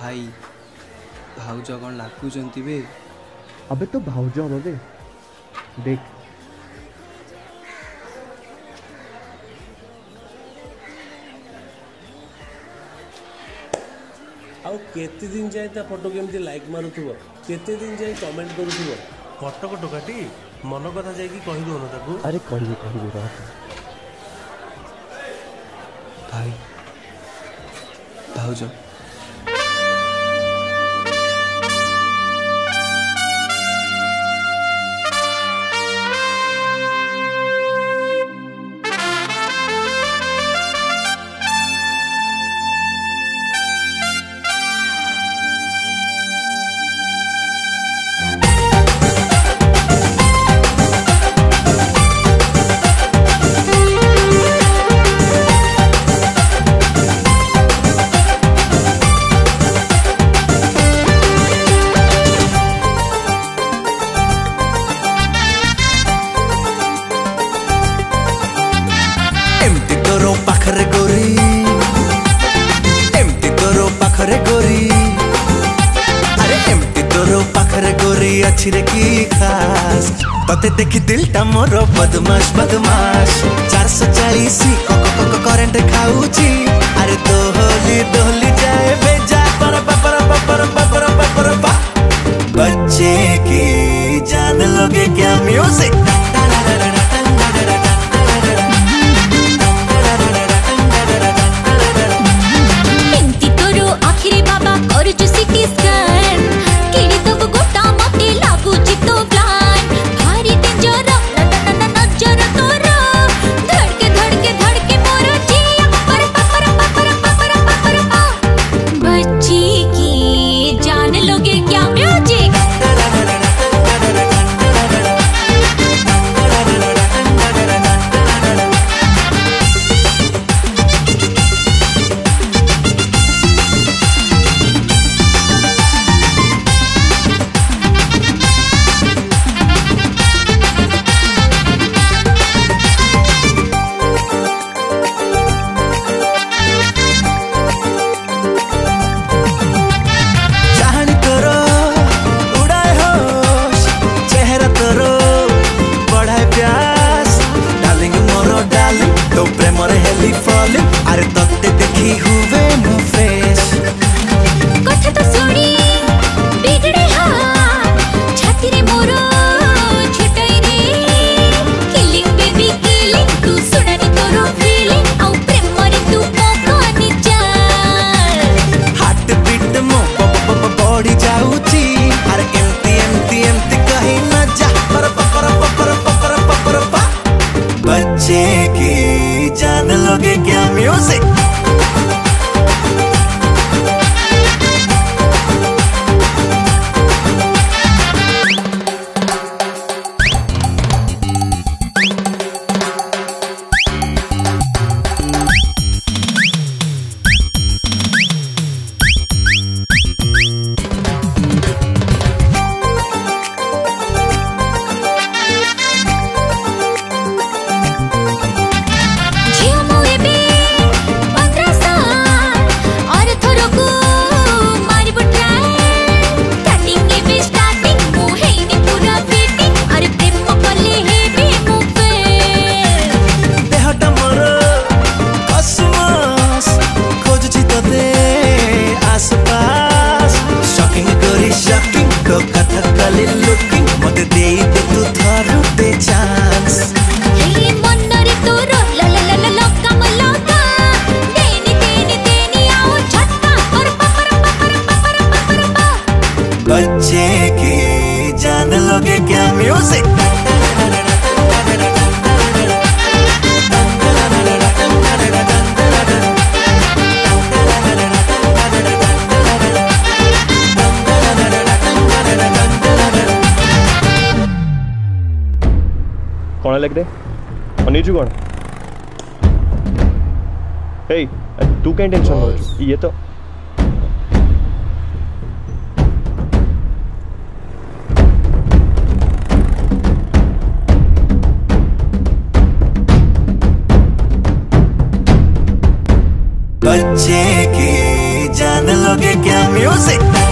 ଭାଇ ଭାଉଜ କ'ଣ ଲାଗୁଛନ୍ତି ବେ? ଏବେ ତ ଭାଉଜ ହବ ବେ ଦେଖ। ଆଉ କେତେ ଦିନ ଯାଏ ତା ଫଟୋକୁ ଏମିତି ଲାଇକ୍ ମାରୁଥିବ? କେତେ ଦିନ ଯାଏ କମେଣ୍ଟ କରୁଥିବ? ଫଟୋକୁ ଟୋକାଟି ମନ କଥା ଯାଇକି କହିଦେଉନ ତାକୁ। ଆରେ କହିବି କହିବି ରହ। ଭାଇ ଭାଉଜ छिरकी खास तते देखि दिलटा मोर बदमाश बदमाश चार सौ चालीस करेन्ट खाऊची अरे दोहली दोहली जाए बेजा पर पर पर पर पर बच्चे की जान लोगे क्या म्यूज़िक ଡାର୍ଲିଂ ତୋ ପ୍ରେମରେ ହେଲି ଫଲିଂ ଆରେ की जान लोगे क्या म्यूज़िक? कौन लग दे अनिजू कौन हे तू कहीं टेंशन हो? ये तो बच्चे की जान लोगे क्या म्यूज़िक